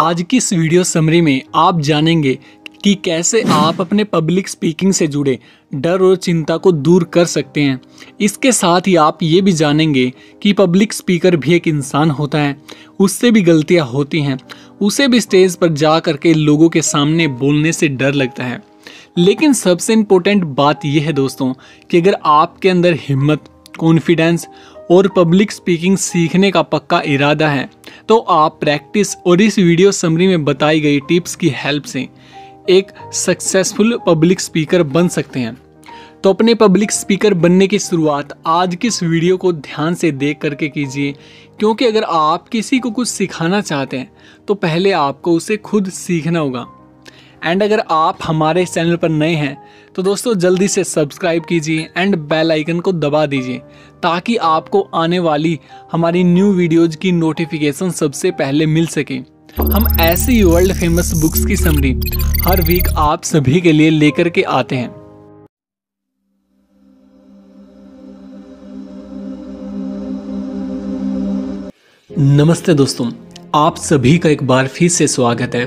आज की इस वीडियो समरी में आप जानेंगे कि कैसे आप अपने पब्लिक स्पीकिंग से जुड़े डर और चिंता को दूर कर सकते हैं। इसके साथ ही आप ये भी जानेंगे कि पब्लिक स्पीकर भी एक इंसान होता है। उससे भी गलतियाँ होती हैं। उसे भी स्टेज पर जा करके लोगों के सामने बोलने से डर लगता है। लेकिन सबसे इम्पोर्टेंट बात यह है दोस्तों कि अगर आपके अंदर हिम्मत कॉन्फिडेंस और पब्लिक स्पीकिंग सीखने का पक्का इरादा है तो आप प्रैक्टिस और इस वीडियो समरी में बताई गई टिप्स की हेल्प से एक सक्सेसफुल पब्लिक स्पीकर बन सकते हैं। तो अपने पब्लिक स्पीकर बनने की शुरुआत आज की इस वीडियो को ध्यान से देख करके कीजिए, क्योंकि अगर आप किसी को कुछ सिखाना चाहते हैं तो पहले आपको उसे खुद सीखना होगा। एंड अगर आप हमारे चैनल पर नए हैं तो दोस्तों जल्दी से सब्सक्राइब कीजिए एंड बेल आइकन को दबा दीजिए, ताकि आपको आने वाली हमारी न्यू वीडियोज़ की नोटिफिकेशन सबसे पहले मिल सके। हम ऐसी वर्ल्ड फ़ेमस बुक्स की समरी हर वीक आप सभी के लिए लेकर के आते हैं। नमस्ते दोस्तों, आप सभी का एक बार फिर से स्वागत है।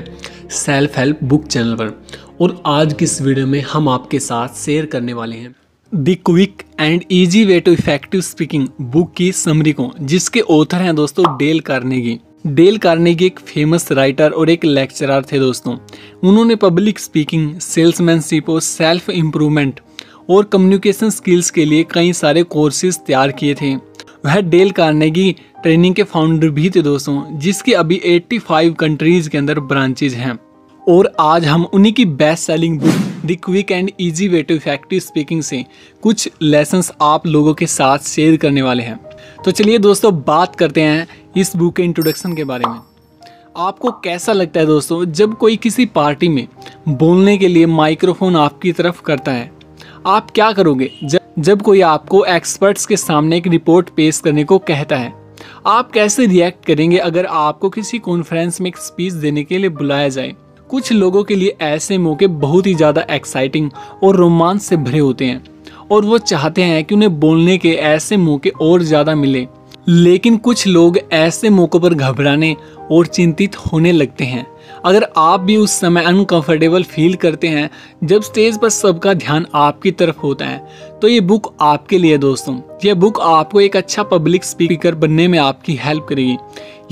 सेल्फ हेल्प बुक चैनल पर। और आज की इस वीडियो में हम आपके साथ शेयर करने वाले हैं the quick and easy way to effective speaking book की समरी को, जिसके ऑथर हैं दोस्तों डेल कार्नेगी डेल कार्नेगी एक फ़ेमस राइटर और एक लेक्चरर थे दोस्तों। उन्होंने पब्लिक स्पीकिंग सेल्समैनशिप और सेल्फ इम्प्रूवमेंट और कम्युनिकेशन स्किल्स के लिए कई सारे कोर्सेज तैयार किए थे। वह डेल कार्नेगी ट्रेनिंग के फाउंडर भी थे दोस्तों, जिसके अभी 85 कंट्रीज़ के अंदर ब्रांचेज हैं। और आज हम उन्हीं की best selling book the quick and easy way to effective speaking से कुछ लेसन्स आप लोगों के साथ शेयर करने वाले हैं। तो चलिए दोस्तों, बात करते हैं इस बुक के इंट्रोडक्शन के बारे में। आपको कैसा लगता है दोस्तों, जब कोई किसी पार्टी में बोलने के लिए माइक्रोफोन आपकी तरफ़ करता है, आप क्या करोगे? जब जब कोई आपको एक्सपर्ट्स के सामने एक रिपोर्ट पेश करने को कहता है आप कैसे रिएक्ट करेंगे अगर आपको किसी कॉन्फ्रेंस में एक स्पीच देने के लिए बुलाया जाए? कुछ लोगों के लिए ऐसे मौके बहुत ही ज़्यादा एक्साइटिंग और रोमांच से भरे होते हैं। और वो चाहते हैं कि उन्हें बोलने के ऐसे मौके और ज़्यादा मिले। लेकिन कुछ लोग ऐसे मौक़ों पर घबराने और चिंतित होने लगते हैं। अगर आप भी उस समय अनकंफर्टेबल फील करते हैं, जब स्टेज पर सबका ध्यान आपकी तरफ़ होता है तो ये बुक आपके लिए दोस्तों। ये बुक आपको एक अच्छा पब्लिक स्पीकर बनने में आपकी हेल्प करेगी।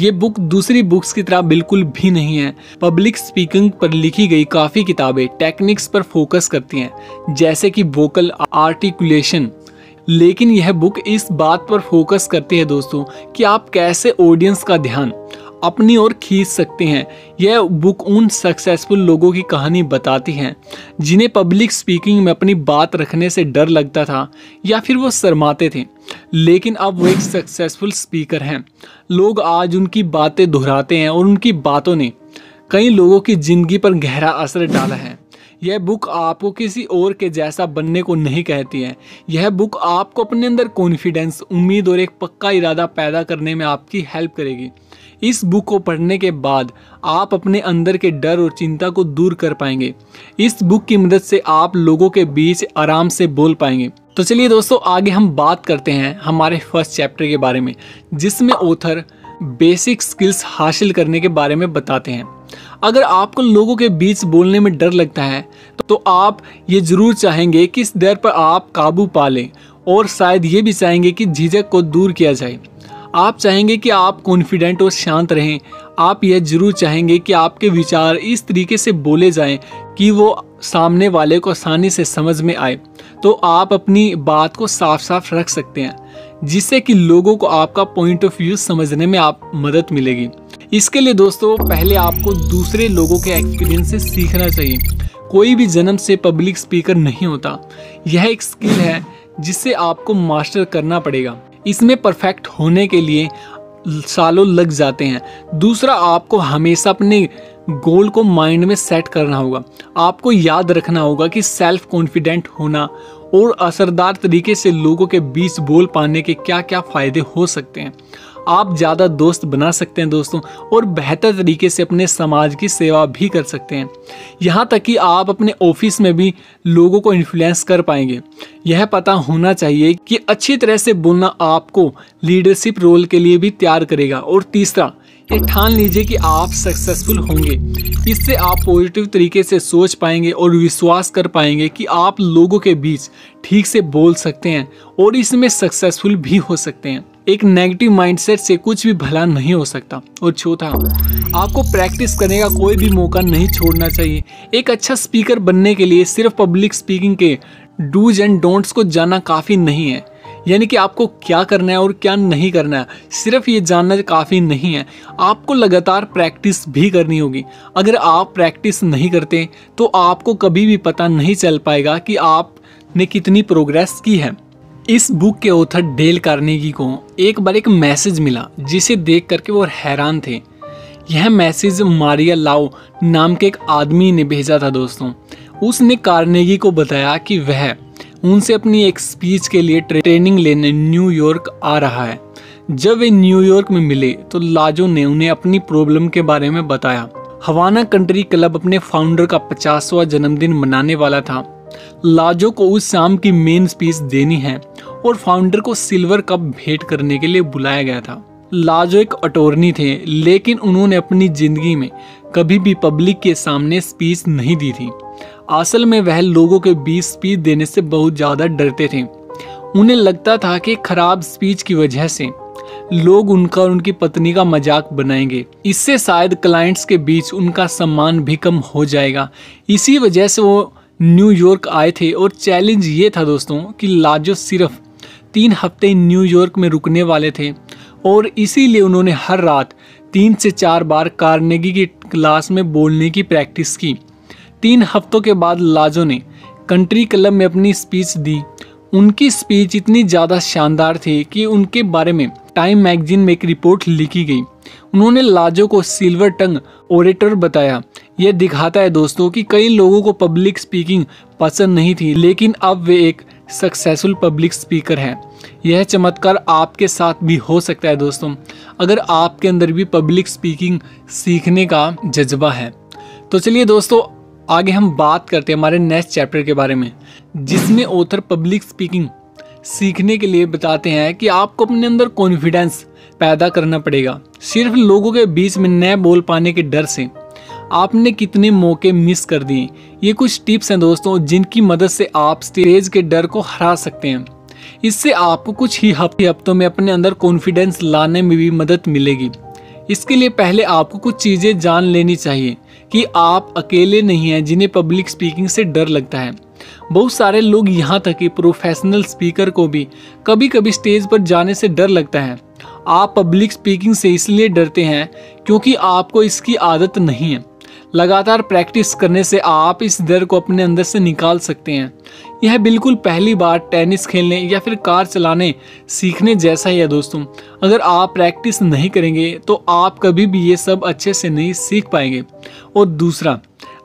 ये बुक दूसरी बुक्स की तरह बिल्कुल भी नहीं है। पब्लिक स्पीकिंग पर लिखी गई काफ़ी किताबें टेक्निक्स पर फोकस करती हैं, जैसे कि वोकल आर्टिकुलेशन लेकिन यह बुक इस बात पर फोकस करती है दोस्तों कि आप कैसे ऑडियंस का ध्यान अपनी ओर खींच सकते हैं। यह बुक उन सक्सेसफुल लोगों की कहानी बताती है, जिन्हें पब्लिक स्पीकिंग में अपनी बात रखने से डर लगता था या फिर वो शरमाते थे। लेकिन अब वो एक सक्सेसफुल स्पीकर हैं। लोग आज उनकी बातें दोहराते हैं और उनकी बातों ने कई लोगों की ज़िंदगी पर गहरा असर डाला है। यह बुक आपको किसी और के जैसा बनने को नहीं कहती है। यह बुक आपको अपने अंदर कॉन्फिडेंस उम्मीद और एक पक्का इरादा पैदा करने में आपकी हेल्प करेगी। इस बुक को पढ़ने के बाद आप अपने अंदर के डर और चिंता को दूर कर पाएँगे। इस बुक की मदद से आप लोगों के बीच आराम से बोल पाएँगे। तो चलिए दोस्तों, आगे हम बात करते हैं हमारे फ़र्स्ट चैप्टर के बारे में, जिसमें ऑथर बेसिक स्किल्स हासिल करने के बारे में बताते हैं। अगर आपको लोगों के बीच बोलने में डर लगता है तो आप ये ज़रूर चाहेंगे कि इस डर पर आप काबू पा लें, और शायद ये भी चाहेंगे कि झिझक को दूर किया जाए। आप चाहेंगे कि आप कॉन्फिडेंट और शांत रहें। आप यह ज़रूर चाहेंगे कि आपके विचार इस तरीके से बोले जाएँ कि वो सामने वाले को आसानी से समझ में आए। तो आप अपनी बात को साफ़ साफ़ रख सकते हैं, जिससे कि लोगों को आपका पॉइंट ऑफ़ व्यू समझने में आप मदद मिलेगी। इसके लिए दोस्तों, पहले आपको दूसरे लोगों के एक्सपीरियंस से सीखना चाहिए। कोई भी जन्म से पब्लिक स्पीकर नहीं होता। यह एक स्किल है जिससे आपको मास्टर करना पड़ेगा। इसमें परफेक्ट होने के लिए सालों लग जाते हैं। दूसरा, आपको हमेशा अपने गोल को माइंड में सेट करना होगा। आपको याद रखना होगा कि सेल्फ कॉन्फिडेंट होना और असरदार तरीके से लोगों के बीच बोल पाने के क्या क्या फ़ायदे हो सकते हैं। आप ज़्यादा दोस्त बना सकते हैं दोस्तों और बेहतर तरीके से अपने समाज की सेवा भी कर सकते हैं। यहाँ तक कि आप अपने ऑफ़िस में भी लोगों को इन्फ्लुएंस कर पाएँगे। यह पता होना चाहिए कि अच्छी तरह से बोलना आपको लीडरशिप रोल के लिए भी तैयार करेगा। और तीसरा, ये ठान लीजिए कि आप सक्सेसफुल होंगे। इससे आप पॉजिटिव तरीके से सोच पाएँगे और विश्वास कर पाएँगे कि आप लोगों के बीच ठीक से बोल सकते हैं और इसमें सक्सेसफुल भी हो सकते हैं। एक नेगेटिव माइंडसेट से कुछ भी भला नहीं हो सकता। और चौथा, आपको प्रैक्टिस करने का कोई भी मौका नहीं छोड़ना चाहिए। एक अच्छा स्पीकर बनने के लिए सिर्फ़ पब्लिक स्पीकिंग के डूज एंड डोंट्स को जानना काफ़ी नहीं है। यानी कि आपको क्या करना है और क्या नहीं करना है, सिर्फ़ ये जानना काफ़ी नहीं है। आपको लगातार प्रैक्टिस भी करनी होगी। अगर आप प्रैक्टिस नहीं करते तो आपको कभी भी पता नहीं चल पाएगा कि आपने कितनी प्रोग्रेस की है। इस बुक के ऑथर डेल कार्नेगी को एक बार एक मैसेज मिला, जिसे देख करके वो हैरान थे। यह मैसेज मारिया लाओ नाम के एक आदमी ने भेजा था दोस्तों। उसने कार्नेगी को बताया कि वह उनसे अपनी एक स्पीच के लिए ट्रेनिंग लेने न्यूयॉर्क आ रहा है। जब वे न्यूयॉर्क में मिले तो लाजो ने उन्हें अपनी प्रॉब्लम के बारे में बताया। हवाना कंट्री क्लब अपने फाउंडर का पचासवा जन्मदिन मनाने वाला था। लाजो को उस शाम की मेन स्पीच देनी है। और फाउंडर को सिल्वर कप भेंट करने के लिए बुलाया गया था। लाजो एक अटोर्नी थे, लेकिन उन्होंने अपनी ज़िंदगी में कभी भी पब्लिक के सामने स्पीच नहीं दी थी। असल में वह लोगों के बीच स्पीच देने से बहुत ज़्यादा डरते थे। उन्हें लगता था कि खराब स्पीच की वजह से लोग उनका और उनकी पत्नी का मज़ाक बनाएँगे। इससे शायद क्लाइंट्स के बीच उनका सम्मान भी कम हो जाएगा। इसी वजह से वो न्यूयॉर्क आए थे और चैलेंज ये था दोस्तों कि लाजो सिर्फ़ तीन हफ़्ते न्यूयॉर्क में रुकने वाले थे और इसीलिए उन्होंने हर रात तीन से चार बार कार्नेगी की क्लास में बोलने की प्रैक्टिस की। तीन हफ्तों के बाद लाजो ने कंट्री क्लब में अपनी स्पीच दी। उनकी स्पीच इतनी ज़्यादा शानदार थी कि उनके बारे में टाइम मैगजीन में एक रिपोर्ट लिखी गई। उन्होंने लाजो को सिल्वर टंग ओरेटर बताया। यह दिखाता है दोस्तों कि कई लोगों को पब्लिक स्पीकिंग पसंद नहीं थी, लेकिन अब वे एक सक्सेसफुल पब्लिक स्पीकर है। यह चमत्कार आपके साथ भी हो सकता है दोस्तों, अगर आपके अंदर भी पब्लिक स्पीकिंग सीखने का जज्बा है। तो चलिए दोस्तों, आगे हम बात करते हैं हमारे नेक्स्ट चैप्टर के बारे में, जिसमें ऑथर पब्लिक स्पीकिंग सीखने के लिए बताते हैं कि आपको अपने अंदर कॉन्फिडेंस पैदा करना पड़ेगा। सिर्फ़ लोगों के बीच में न बोल पाने के डर से आपने कितने मौके मिस कर दिए। ये कुछ टिप्स हैं दोस्तों, जिनकी मदद से आप स्टेज के डर को हरा सकते हैं। इससे आपको कुछ ही हफ़्ते हफ्तों में अपने अंदर कॉन्फिडेंस लाने में भी मदद मिलेगी। इसके लिए पहले आपको कुछ चीज़ें जान लेनी चाहिए कि आप अकेले नहीं हैं जिन्हें पब्लिक स्पीकिंग से डर लगता है। बहुत सारे लोग यहाँ तक कि प्रोफेशनल स्पीकर को भी कभी कभी स्टेज पर जाने से डर लगता है। आप पब्लिक स्पीकिंग से इसलिए डरते हैं क्योंकि आपको इसकी आदत नहीं है। लगातार प्रैक्टिस करने से आप इस डर को अपने अंदर से निकाल सकते हैं। यह बिल्कुल पहली बार टेनिस खेलने या फिर कार चलाने सीखने जैसा ही है दोस्तों। अगर आप प्रैक्टिस नहीं करेंगे तो आप कभी भी ये सब अच्छे से नहीं सीख पाएँगे। और दूसरा,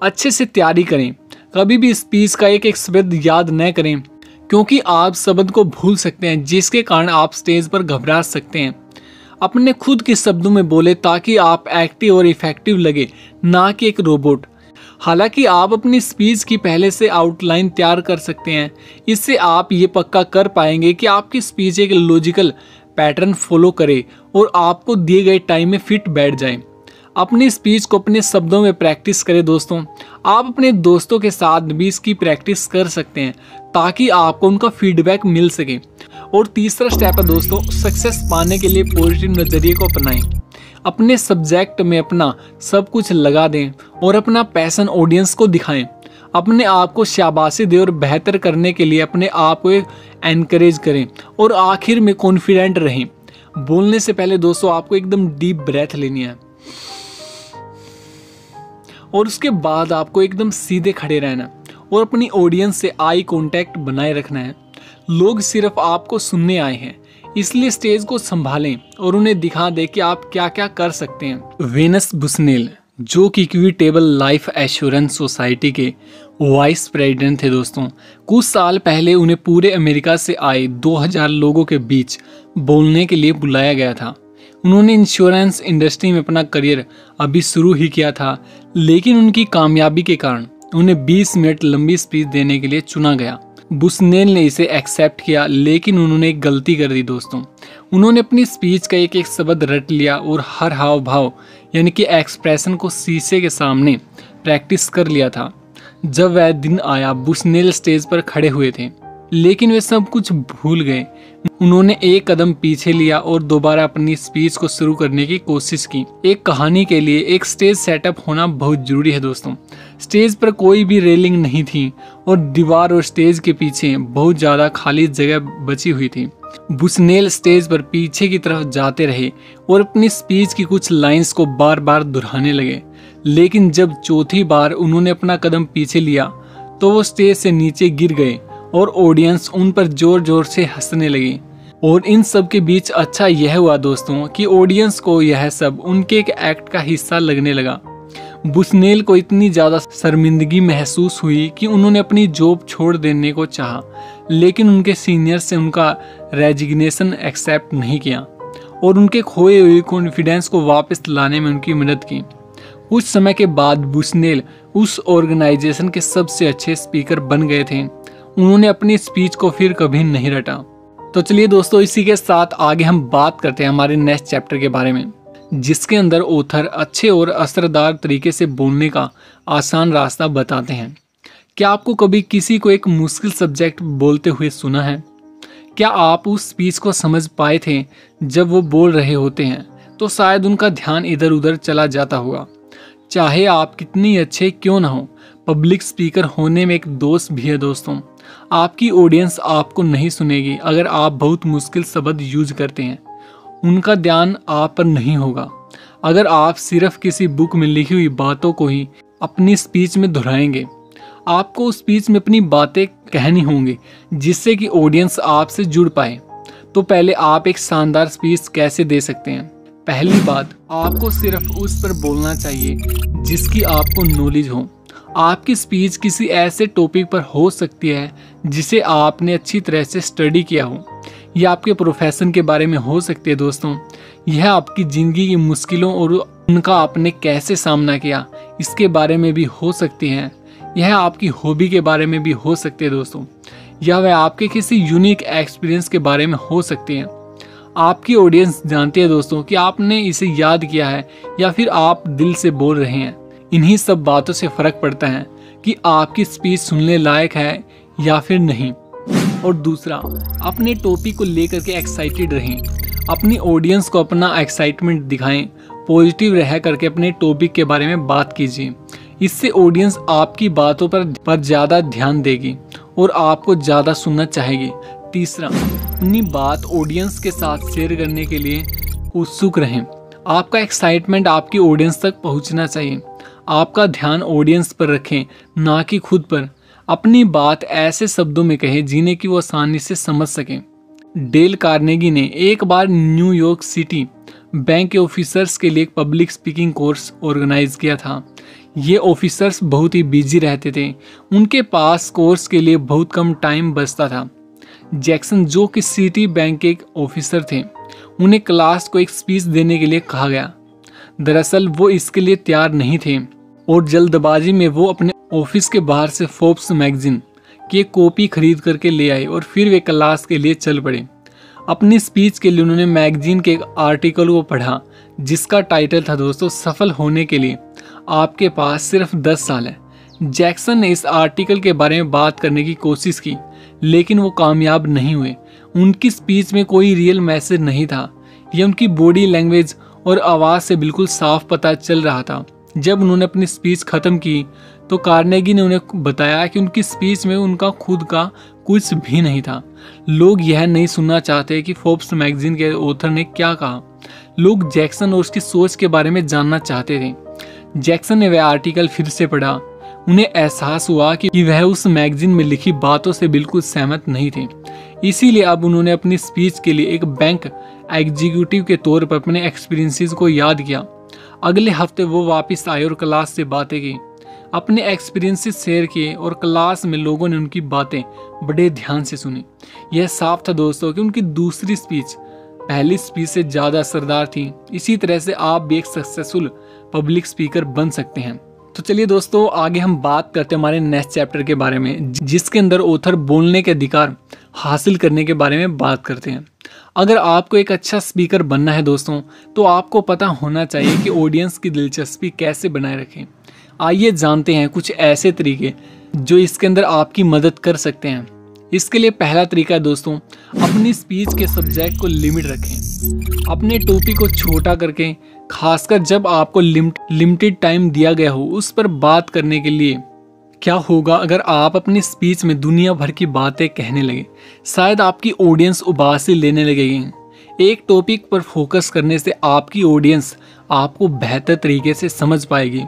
अच्छे से तैयारी करें। कभी भी स्पीच का एक एक शब्द याद न करें, क्योंकि आप शब्द को भूल सकते हैं, जिसके कारण आप स्टेज पर घबरा सकते हैं। अपने खुद के शब्दों में बोले ताकि आप एक्टिव और इफ़ेक्टिव लगे, ना कि एक रोबोट हालाँकि आप अपनी स्पीच की पहले से आउटलाइन तैयार कर सकते हैं। इससे आप ये पक्का कर पाएँगे कि आपकी स्पीच एक लॉजिकल पैटर्न फॉलो करे और आपको दिए गए टाइम में फिट बैठ जाए। अपनी स्पीच को अपने शब्दों में प्रैक्टिस करें दोस्तों। आप अपने दोस्तों के साथ भी इसकी प्रैक्टिस कर सकते हैं ताकि आपको उनका फीडबैक मिल सके। और तीसरा स्टेप है दोस्तों सक्सेस पाने के लिए पॉजिटिव नज़रिए को अपनाएँ। अपने सब्जेक्ट में अपना सब कुछ लगा दें और अपना पैसन ऑडियंस को दिखाएँ। अपने आप को शाबाशी दें और बेहतर करने के लिए अपने आप को एनकरेज करें और आखिर में कॉन्फिडेंट रहें। बोलने से पहले दोस्तों, आपको एकदम डीप ब्रेथ लेनी है। और उसके बाद आपको एकदम सीधे खड़े रहना और अपनी ऑडियंस से आई कांटेक्ट बनाए रखना है। लोग सिर्फ़ आपको सुनने आए हैं। इसलिए स्टेज को संभालें और उन्हें दिखा दें कि आप क्या क्या कर सकते हैं। वेनस बुसनेल, जो कि इक्विटेबल लाइफ एश्योरेंस सोसाइटी के वाइस प्रेसिडेंट थे दोस्तों, कुछ साल पहले उन्हें पूरे अमेरिका से आए 2000 लोगों के बीच बोलने के लिए बुलाया गया था। उन्होंने इंश्योरेंस इंडस्ट्री में अपना करियर अभी शुरू ही किया था, लेकिन उनकी कामयाबी के कारण उन्हें 20 मिनट लंबी स्पीच देने के लिए चुना गया। बुसनेल ने इसे एक्सेप्ट किया, लेकिन उन्होंने एक गलती कर दी दोस्तों। उन्होंने अपनी स्पीच का एक एक शब्द रट लिया और हर हाव भाव यानी कि एक्सप्रेशन को शीशे के सामने प्रैक्टिस कर लिया था। जब वह दिन आया, बुसनेल स्टेज पर खड़े हुए थे। लेकिन वे सब कुछ भूल गए। उन्होंने एक कदम पीछे लिया और दोबारा अपनी स्पीच को शुरू करने की कोशिश की। एक कहानी के लिए एक स्टेज सेटअप होना बहुत ज़रूरी है दोस्तों। स्टेज पर कोई भी रेलिंग नहीं थी और दीवार और स्टेज के पीछे बहुत ज़्यादा खाली जगह बची हुई थी। बुसनेल स्टेज पर पीछे की तरफ़ जाते रहे और अपनी स्पीच की कुछ लाइंस को बार बार दोहराने लगे। लेकिन जब चौथी बार उन्होंने अपना कदम पीछे लिया तो वो स्टेज से नीचे गिर गए और ऑडियंस उन पर ज़ोर ज़ोर से हंसने लगी। और इन सब के बीच अच्छा यह हुआ दोस्तों कि ऑडियंस को यह सब उनके एक एक्ट का हिस्सा लगने लगा। बुसनेल को इतनी ज़्यादा शर्मिंदगी महसूस हुई कि उन्होंने अपनी जॉब छोड़ देने को चाहा, लेकिन उनके सीनियर से उनका रेजिग्नेशन एक्सेप्ट नहीं किया और उनके खोए हुए कॉन्फिडेंस को वापस लाने में उनकी मदद की। कुछ समय के बाद बुसनेल उस ऑर्गेनाइजेशन के सबसे अच्छे स्पीकर बन गए थे। उन्होंने अपनी स्पीच को फिर कभी नहीं रटा। तो चलिए दोस्तों, इसी के साथ आगे हम बात करते हैं हमारे नेक्स्ट चैप्टर के बारे में, जिसके अंदर ओथर अच्छे और असरदार तरीके से बोलने का आसान रास्ता बताते हैं। क्या आपको कभी किसी को एक मुश्किल सब्जेक्ट बोलते हुए सुना है? क्या आप उस स्पीच को समझ पाए थे जब वो बोल रहे होते हैं? तो शायद उनका ध्यान इधर उधर चला जाता होगा। चाहे आप कितनी अच्छे क्यों ना हो पब्लिक स्पीकर होने में एक दोस्त भी है दोस्तों। आपकी ऑडियंस आपको नहीं सुनेगी, अगर आप बहुत मुश्किल शब्द यूज़ करते हैं। उनका ध्यान आप पर नहीं होगा। अगर आप सिर्फ़ किसी बुक में लिखी हुई बातों को ही अपनी स्पीच में दोहराएँगे, आपको उस स्पीच में अपनी बातें कहनी होंगी, जिससे कि ऑडियंस आपसे जुड़ पाए। तो पहले आप एक शानदार स्पीच कैसे दे सकते हैं? पहली बात, आपको सिर्फ़ उस पर बोलना चाहिए जिसकी आपको नॉलेज हो। आपकी स्पीच किसी ऐसे टॉपिक पर हो सकती है, जिसे आपने अच्छी तरह से स्टडी किया हो। यह आपके प्रोफेशन के बारे में हो सकती है दोस्तों। यह आपकी ज़िंदगी की मुश्किलों और उनका आपने कैसे सामना किया, इसके बारे में भी हो सकती हैं। यह आपकी हॉबी के बारे में भी हो सकती है दोस्तों। या वह आपके किसी यूनिक एक्सपीरियंस के बारे में हो सकती हैं। आपकी ऑडियंस जानती है दोस्तों कि आपने इसे याद किया है या फिर आप दिल से बोल रहे हैं। इन्हीं सब बातों से फ़र्क पड़ता है कि आपकी स्पीच सुनने लायक है या फिर नहीं। और दूसरा, अपने टॉपिक को लेकर के एक्साइटेड रहें। अपनी ऑडियंस को अपना एक्साइटमेंट दिखाएँ। पॉजिटिव रह करके अपने टॉपिक के बारे में बात कीजिए। इससे ऑडियंस आपकी बातों पर पर ज़्यादा ध्यान देगी और आपको ज़्यादा सुनना चाहेगी। तीसरा, अपनी बात ऑडियंस के साथ शेयर करने के लिए उत्सुक रहें। आपका एक्साइटमेंट आपकी ऑडियंस तक पहुँचना चाहिए। आपका ध्यान ऑडियंस पर रखें, ना कि खुद पर। अपनी बात ऐसे शब्दों में कहें जिन्हें कि वो आसानी से समझ सकें। डेल कार्नेगी ने एक बार न्यूयॉर्क सिटी बैंक के ऑफिसर्स के लिए एक पब्लिक स्पीकिंग कोर्स ऑर्गेनाइज किया था। ये ऑफिसर्स बहुत ही बिज़ी रहते थे। उनके पास कोर्स के लिए बहुत कम टाइम बचता था। जैक्सन जो कि सिटी बैंक के एक ऑफिसर थे, उन्हें क्लास को एक स्पीच देने के लिए कहा गया। दरअसल वो इसके लिए तैयार नहीं थे। और जल्दबाजी में वो अपने ऑफ़िस के बाहर से फोर्ब्स मैगजीन की कॉपी खरीद करके ले आए और फिर वे क्लास के लिए चल पड़े। अपनी स्पीच के लिए उन्होंने मैगजीन के एक आर्टिकल को पढ़ा, जिसका टाइटल था दोस्तों, सफल होने के लिए। आपके पास सिर्फ़ दस साल है। जैक्सन ने इस आर्टिकल के बारे में बात करने की कोशिश की, लेकिन वो कामयाब नहीं हुए। उनकी स्पीच में कोई रियल मैसेज नहीं था। यह उनकी बॉडी लैंग्वेज और आवाज़ से बिल्कुल साफ़ पता चल रहा था। जब उन्होंने अपनी स्पीच ख़त्म की तो कार्नेगी ने उन्हें बताया कि उनकी स्पीच में उनका खुद का कुछ भी नहीं था। लोग यह नहीं सुनना चाहते कि फोर्ब्स मैगजीन के ऑथर ने क्या कहा। लोग जैक्सन और उसकी सोच के बारे में जानना चाहते थे। जैक्सन ने वह आर्टिकल फिर से पढ़ा। उन्हें एहसास हुआ कि वह उस मैगजीन में लिखी बातों से बिल्कुल सहमत नहीं थे। इसीलिए अब उन्होंने अपनी स्पीच के लिए एक बैंक एग्जीक्यूटिव के तौर पर अपने एक्सपीरियंसेस को याद किया। अगले हफ़्ते वो वापस आए और क्लास से बातें की। अपने एक्सपीरियंसेस शेयर किए और क्लास में लोगों ने उनकी बातें बड़े ध्यान से सुनी। यह साफ़ था दोस्तों कि उनकी दूसरी स्पीच पहली स्पीच से ज़्यादा असरदार थी। इसी तरह से आप भी एक सक्सेसफुल पब्लिक स्पीकर बन सकते हैं। तो चलिए दोस्तों, आगे हम बात करते हैं हमारे नेक्स्ट चैप्टर के बारे में, जिसके अंदर ऑथर बोलने के अधिकार हासिल करने के बारे में बात करते हैं। अगर आपको एक अच्छा स्पीकर बनना है दोस्तों तो आपको पता होना चाहिए कि ऑडियंस की दिलचस्पी कैसे बनाए रखें। आइए जानते हैं कुछ ऐसे तरीके जो इसके अंदर आपकी मदद कर सकते हैं। इसके लिए पहला तरीका है दोस्तों, अपनी स्पीच के सब्जेक्ट को लिमिट रखें। अपने टॉपिक को छोटा करके खासकर जब आपको लिमिटेड टाइम दिया गया हो, उस पर बात करने के लिए, क्या होगा अगर आप अपनी स्पीच में दुनिया भर की बातें कहने लगे? शायद आपकी ऑडियंस उबासी लेने लगेगी। एक टॉपिक पर फोकस करने से आपकी ऑडियंस आपको बेहतर तरीके से समझ पाएगी।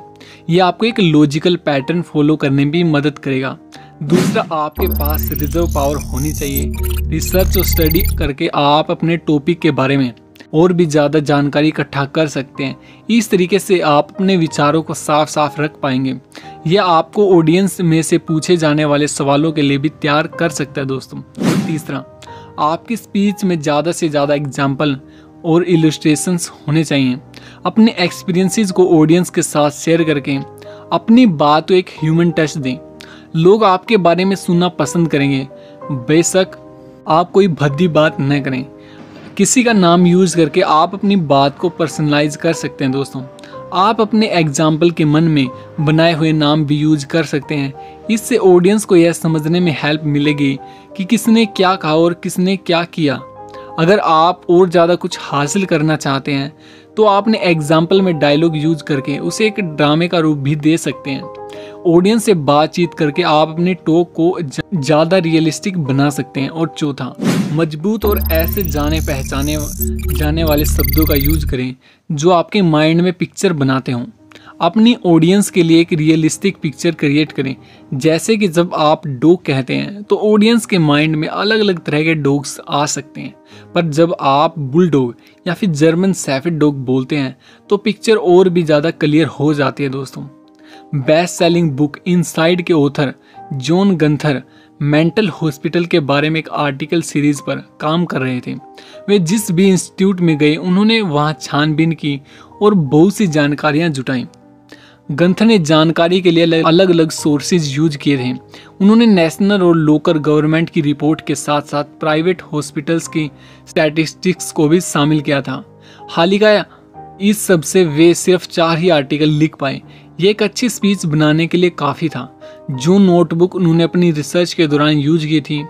ये आपको एक लॉजिकल पैटर्न फॉलो करने में भी मदद करेगा। दूसरा, आपके पास रिज़र्व पावर होनी चाहिए। रिसर्च और स्टडी करके आप अपने टॉपिक के बारे में और भी ज़्यादा जानकारी इकट्ठा कर सकते हैं। इस तरीके से आप अपने विचारों को साफ़ साफ़ रख पाएँगे। यह आपको ऑडियंस में से पूछे जाने वाले सवालों के लिए भी तैयार कर सकता है दोस्तों। तीसरा, आपकी स्पीच में ज़्यादा से ज़्यादा एग्ज़ाम्पल और इलस्ट्रेशंस होने चाहिए। अपने एक्सपीरियंसेस को ऑडियंस के साथ शेयर करके अपनी बात को एक ह्यूमन टच दें। लोग आपके बारे में सुनना पसंद करेंगे। बेशक आप कोई भद्दी बात न करें। किसी का नाम यूज़ करके आप अपनी बात को पर्सनलाइज कर सकते हैं दोस्तों। आप अपने एग्ज़ाम्पल के मन में बनाए हुए नाम भी यूज़ कर सकते हैं। इससे ऑडियंस को यह समझने में हेल्प मिलेगी कि किसने क्या कहा और किसने क्या किया। अगर आप और ज़्यादा कुछ हासिल करना चाहते हैं तो आपने एग्ज़ाम्पल में डायलॉग यूज़ करके उसे एक ड्रामे का रूप भी दे सकते हैं। ऑडियंस से बातचीत करके आप अपने टॉक को ज़्यादा रियलिस्टिक बना सकते हैं। और चौथा मज़बूत और ऐसे जाने पहचाने जाने वाले शब्दों का यूज़ करें, जो आपके माइंड में पिक्चर बनाते हों। अपनी ऑडियंस के लिए एक रियलिस्टिक पिक्चर क्रिएट करें, जैसे कि जब आप डॉग कहते हैं तो ऑडियंस के माइंड में अलग अलग तरह के डॉग्स आ सकते हैं। पर जब आप बुल डॉग या फिर जर्मन सैफिड डॉग बोलते हैं तो पिक्चर और भी ज़्यादा क्लियर हो जाती है दोस्तों। बेस्ट सेलिंग बुक इनसाइड के author John Gunther mental hospital के बारे में एक आर्टिकल सीरीज़ पर काम कर रहे थे। वे जिस भी इंस्टीट्यूट में गए, उन्होंने वहाँ छानबीन की और बहुत सी जानकारियाँ जुटाई। गंथर ने जानकारी के लिए अलग अलग सोर्सेज यूज़ किए थे। उन्होंने नेशनल और लोकल गवर्नमेंट की रिपोर्ट के साथ साथ प्राइवेट हॉस्पिटल्स की स्टैटिस्टिक्स को भी शामिल किया था। हालिका इस सबसे वे सिर्फ़ चार ही आर्टिकल लिख पाए। ये एक अच्छी स्पीच बनाने के लिए काफ़ी था। जो नोटबुक उन्होंने अपनी रिसर्च के दौरान यूज़ की थी,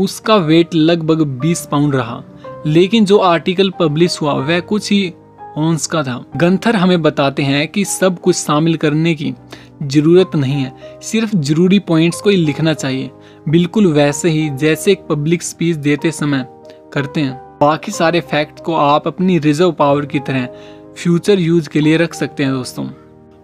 उसका वेट लगभग 20 पाउंड रहा। लेकिन जो आर्टिकल पब्लिश हुआ, वह कुछ ही ऑन्स का था। गंथर हमें बताते हैं कि सब कुछ शामिल करने की ज़रूरत नहीं है। सिर्फ़ ज़रूरी पॉइंट्स को ही लिखना चाहिए। बिल्कुल वैसे ही, जैसे एक पब्लिक स्पीच देते समय करते हैं। बाकी सारे फैक्ट को आप अपनी रिज़र्व पावर की तरह फ्यूचर यूज़ के लिए रख सकते हैं दोस्तों।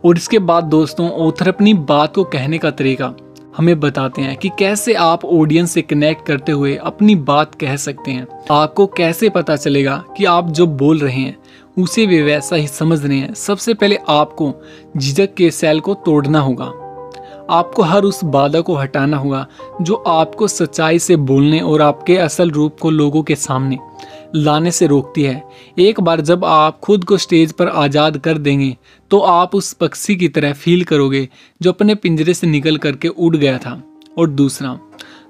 और इसके बाद दोस्तों ऑथर अपनी बात को कहने का तरीका हमें बताते हैं कि कैसे आप ऑडियंस से कनेक्ट करते हुए अपनी बात कह सकते हैं। आपको कैसे पता चलेगा कि आप जो बोल रहे हैं, उसे वे वैसा ही समझ रहे हैं। सबसे पहले आपको झिझक के सेल को तोड़ना होगा। आपको हर उस बाधा को हटाना होगा जो आपको सच्चाई से बोलने और आपके असल रूप को लोगों के सामने लाने से रोकती है। एक बार जब आप खुद को स्टेज पर आज़ाद कर देंगे तो आप उस पक्षी की तरह फील करोगे, जो अपने पिंजरे से निकल करके उड़ गया था। और दूसरा,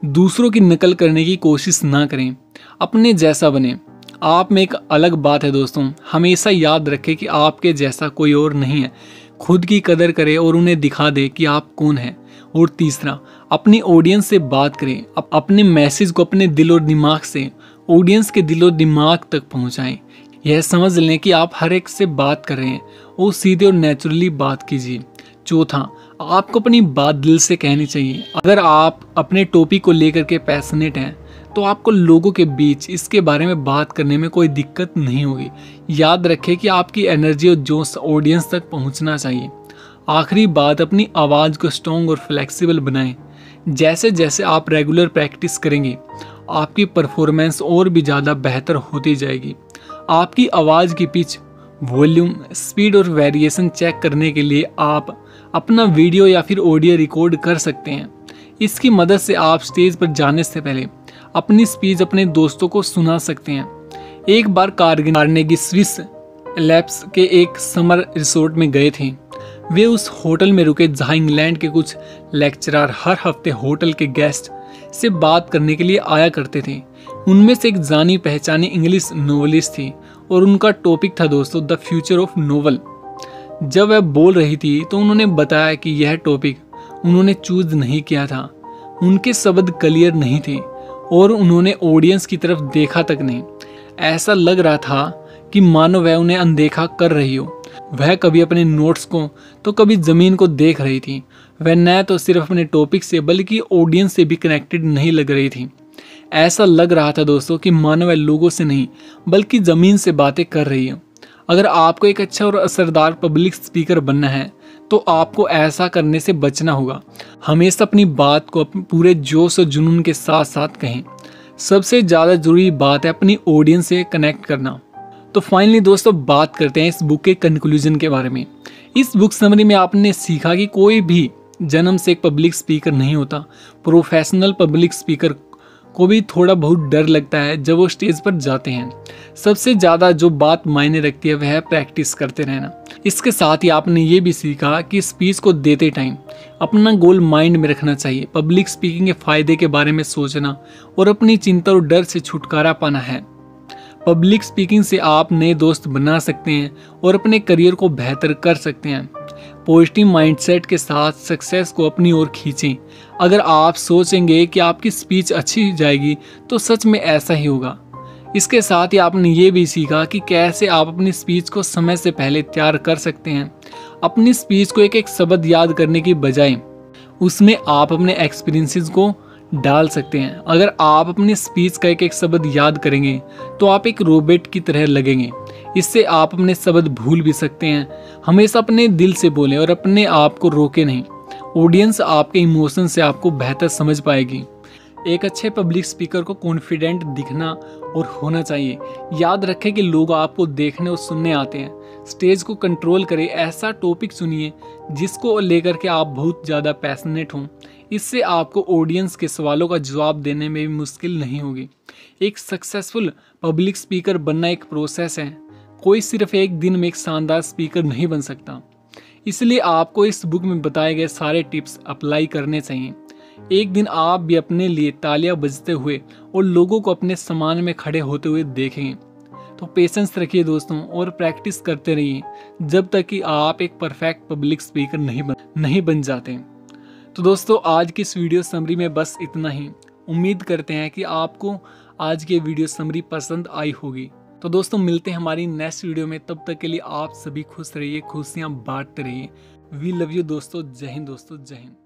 दूसरों की नकल करने की कोशिश ना करें। अपने जैसा बने। आप में एक अलग बात है दोस्तों। हमेशा याद रखें कि आपके जैसा कोई और नहीं है। खुद की कदर करें और उन्हें दिखा दे कि आप कौन हैं। और तीसरा, अपनी ऑडियंस से बात करें। अपने मैसेज को अपने दिल और दिमाग से ऑडियंस के दिलो दिमाग तक पहुंचाएँ। यह समझ लें कि आप हर एक से बात कर रहे हैं। और सीधे और नेचुरली बात कीजिए। चौथा, आपको अपनी बात दिल से कहनी चाहिए। अगर आप अपने टॉपिक को लेकर के पैसनेट हैं तो आपको लोगों के बीच इसके बारे में बात करने में कोई दिक्कत नहीं होगी। याद रखें कि आपकी एनर्जी और जोश ऑडियंस तक पहुँचना चाहिए। आखिरी बात, अपनी आवाज़ को स्ट्रॉन्ग और फ्लेक्सिबल बनाएँ। जैसे जैसे आप रेगुलर प्रैक्टिस करेंगे आपकी परफॉर्मेंस और भी ज़्यादा बेहतर होती जाएगी। आपकी आवाज़ की पिच वॉल्यूम स्पीड और वेरिएशन चेक करने के लिए आप अपना वीडियो या फिर ऑडियो रिकॉर्ड कर सकते हैं। इसकी मदद से आप स्टेज पर जाने से पहले अपनी स्पीच अपने दोस्तों को सुना सकते हैं। एक बार कारगिल की स्विस लैब्स के एक समर रिसोर्ट में गए थे। वे उस होटल में रुके जहाँ इंग्लैंड के कुछ लेक्चरर हर हफ़्ते होटल के गेस्ट से बात करने के लिए आया करते थे। उनमें से एक जानी पहचानी इंग्लिश नोवलिस्ट थी और उनका टॉपिक था दोस्तों द फ्यूचर ऑफ़ नोवल जब वह बोल रही थी तो उन्होंने बताया कि यह टॉपिक उन्होंने चूज़ नहीं किया था। उनके शब्द क्लियर नहीं थे और उन्होंने ऑडियंस की तरफ़ देखा तक नहीं। ऐसा लग रहा था कि मानो वह उन्हें अनदेखा कर रही हो। वह कभी अपने नोट्स को तो कभी ज़मीन को देख रही थी। वह न तो सिर्फ़ अपने टॉपिक से, बल्कि ऑडियंस से भी कनेक्टेड नहीं लग रही थी। ऐसा लग रहा था दोस्तों कि मानो वह लोगों से नहीं, बल्कि ज़मीन से बातें कर रही हो। अगर आपको एक अच्छा और असरदार पब्लिक स्पीकर बनना है तो आपको ऐसा करने से बचना होगा। हमेशा अपनी बात को अपने पूरे जोश और जुनून के साथ साथ कहें। सबसे ज़्यादा ज़रूरी बात है अपनी ऑडियंस से कनेक्ट करना। तो फाइनली दोस्तों, बात करते हैं इस बुक के कंक्लूजन के बारे में। इस बुक समरी में आपने सीखा कि कोई भी जन्म से एक पब्लिक स्पीकर नहीं होता। प्रोफेशनल पब्लिक स्पीकर को भी थोड़ा बहुत डर लगता है जब वो स्टेज पर जाते हैं। सबसे ज़्यादा जो बात मायने रखती है वह प्रैक्टिस करते रहना। इसके साथ ही आपने ये भी सीखा कि स्पीच को देते टाइम अपना गोल माइंड में रखना चाहिए। पब्लिक स्पीकिंग के फ़ायदे के बारे में सोचना और अपनी चिंता और डर से छुटकारा पाना है। पब्लिक स्पीकिंग से आप नए दोस्त बना सकते हैं और अपने करियर को बेहतर कर सकते हैं। पॉजिटिव माइंडसेट के साथ सक्सेस को अपनी ओर खींचें। अगर आप सोचेंगे कि आपकी स्पीच अच्छी जाएगी तो सच में ऐसा ही होगा। इसके साथ ही आपने ये भी सीखा कि कैसे आप अपनी स्पीच को समय से पहले तैयार कर सकते हैं। अपनी स्पीच को एक एक शब्द याद करने की बजाय, उसमें आप अपने एक्सपीरियंसेस को डाल सकते हैं। अगर आप अपनी स्पीच का एक एक शब्द याद करेंगे तो आप एक रोबोट की तरह लगेंगे। इससे आप अपने शब्द भूल भी सकते हैं। हमेशा अपने दिल से बोलें और अपने आप को रोके नहीं। ऑडियंस आपके इमोशन से आपको बेहतर समझ पाएगी। एक अच्छे पब्लिक स्पीकर को कॉन्फिडेंट दिखना और होना चाहिए। याद रखें कि लोग आपको देखने और सुनने आते हैं। स्टेज को कंट्रोल करें, ऐसा टॉपिक सुनिए जिसको लेकर के आप बहुत ज़्यादा पैसनेट हों। इससे आपको ऑडियंस के सवालों का जवाब देने में भी मुश्किल नहीं होगी। एक सक्सेसफुल पब्लिक स्पीकर बनना एक प्रोसेस है। कोई सिर्फ़ एक दिन में एक शानदार स्पीकर नहीं बन सकता। इसलिए आपको इस बुक में बताए गए सारे टिप्स अप्लाई करने चाहिए। एक दिन आप भी अपने लिए तालियाँ बजते हुए और लोगों को अपने समान में खड़े होते हुए देखेंगे तो पेशेंस रखिए दोस्तों और प्रैक्टिस करते रहिए, जब तक कि आप एक परफेक्ट पब्लिक स्पीकर नहीं बन नहीं बन जाते। तो दोस्तों, आज की इस वीडियो समरी में बस इतना ही। उम्मीद करते हैं कि आपको आज की वीडियो समरी पसंद आई होगी। तो दोस्तों, मिलते हैं हमारी नेक्स्ट वीडियो में। तब तक के लिए आप सभी खुश रहिए, खुशियाँ बांटते रहिए। वी लव यू दोस्तों, जय हिंद दोस्तों, जय हिंद।